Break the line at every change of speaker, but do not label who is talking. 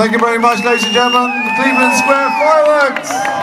Thank you very much, ladies and gentlemen. Cleveland Square Fireworks.